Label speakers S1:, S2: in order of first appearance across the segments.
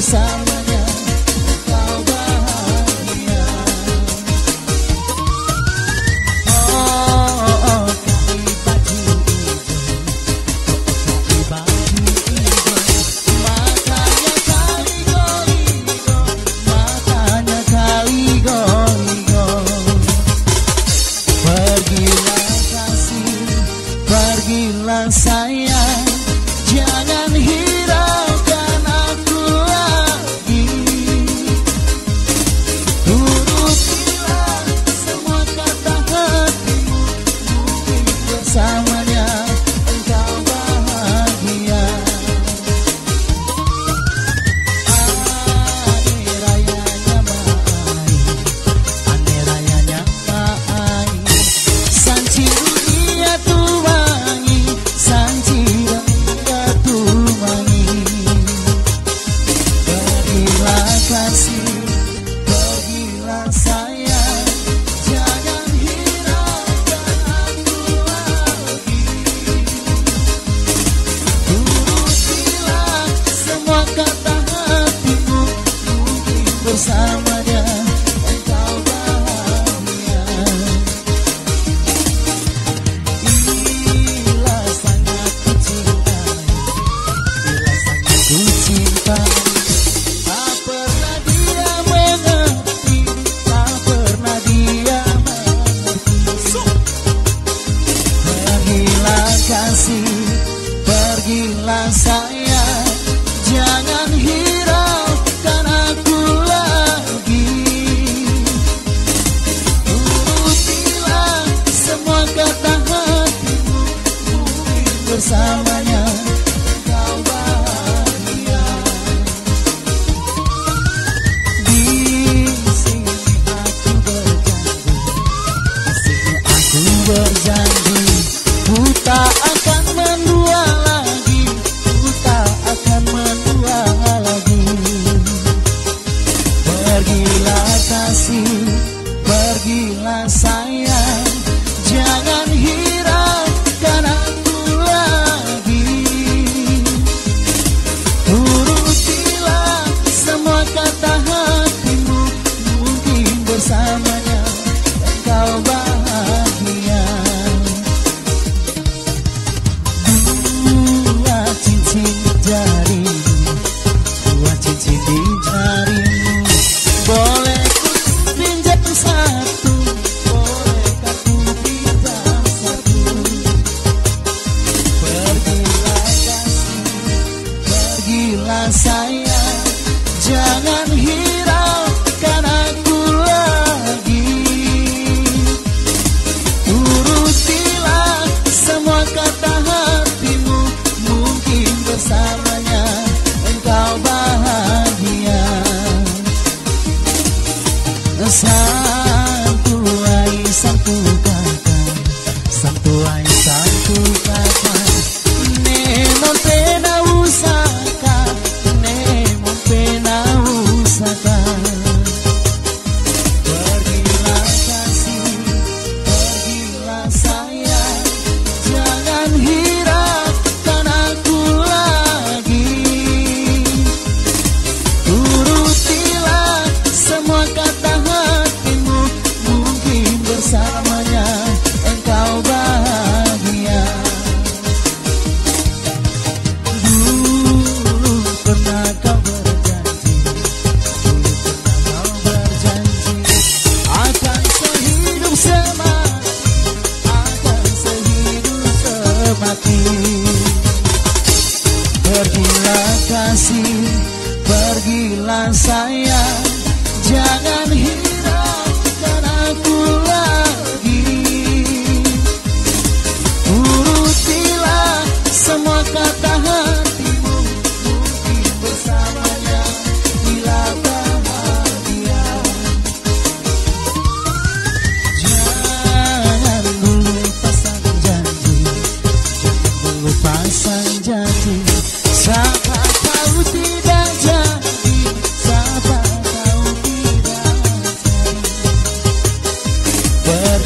S1: Some.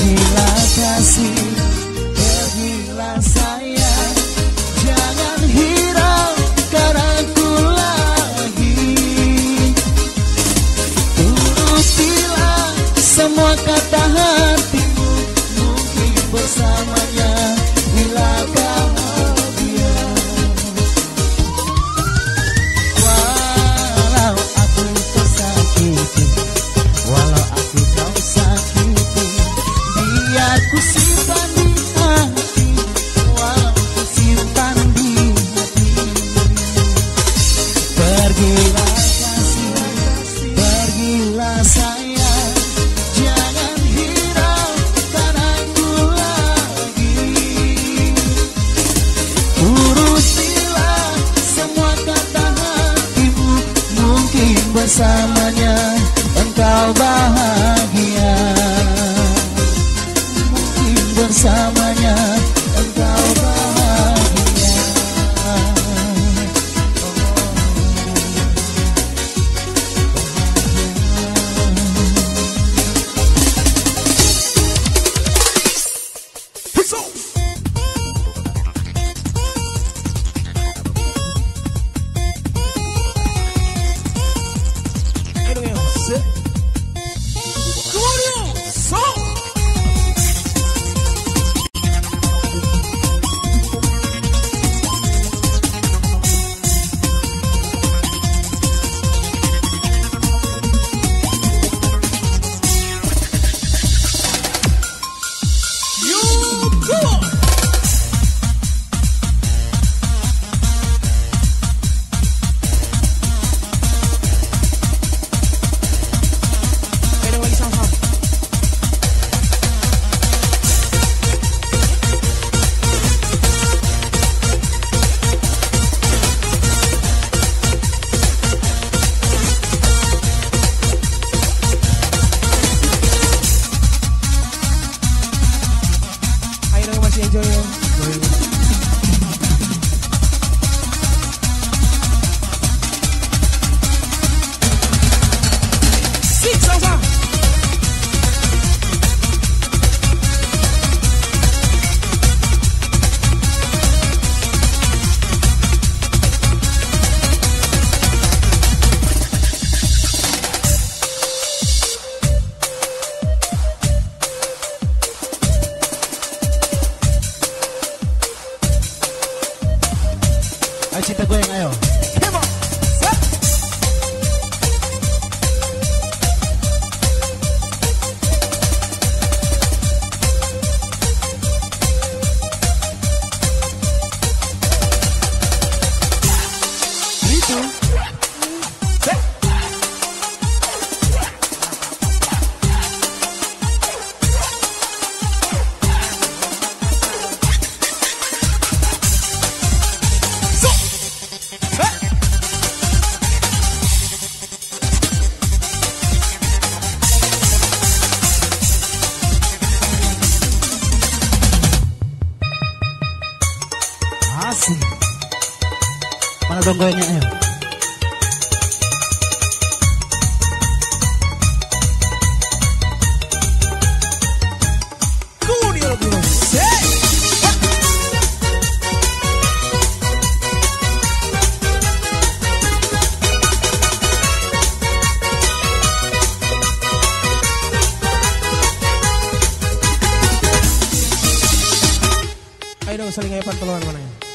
S1: Terima kasih. bersama goyangnya ayo.
S2: Ayo saling evan peluang mana ya?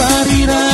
S2: parirá.